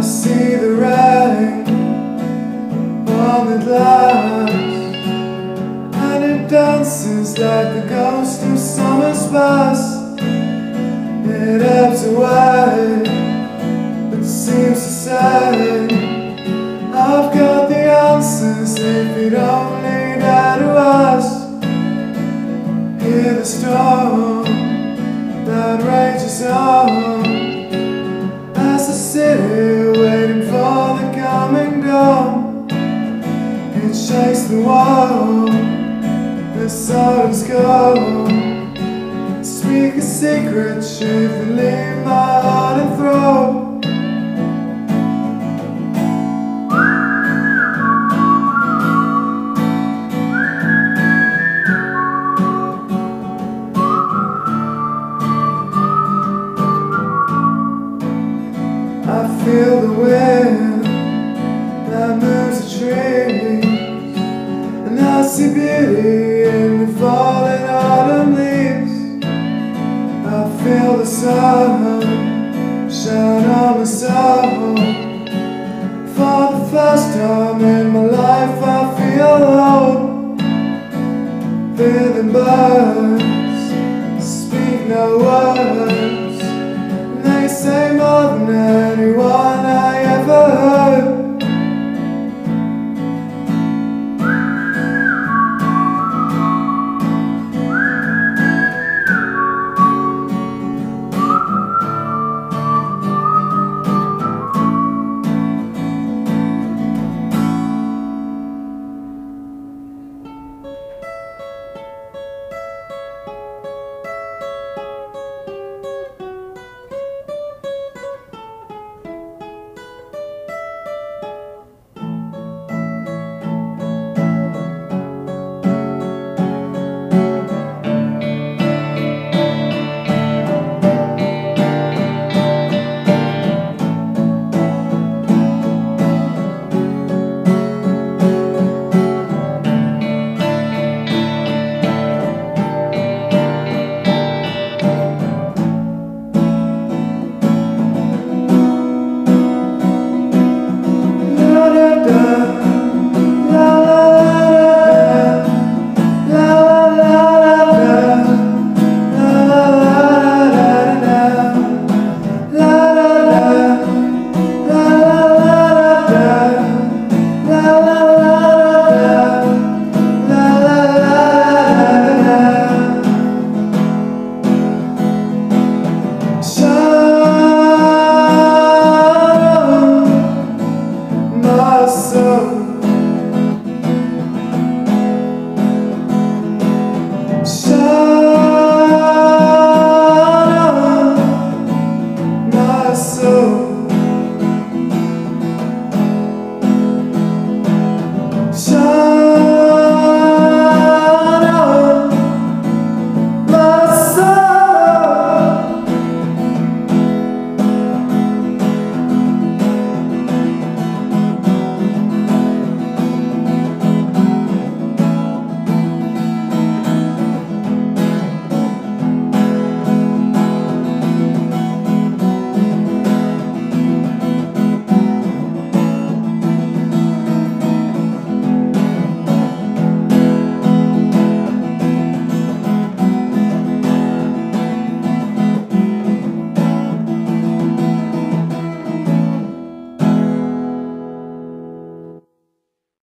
I see the writing on the glass. And it dances like the ghost of summer's past. It ebbs away, but seems to say I've got the answers if you'd only dare to ask. Hear the storm that rages on. Shakes the wall, the silence goes. Speak a secret, truthfully, my heart and throat. Feel the sun shine on my soul. For the first time in my life, I feel alone. Feeling birds speak no words. They say more than anyone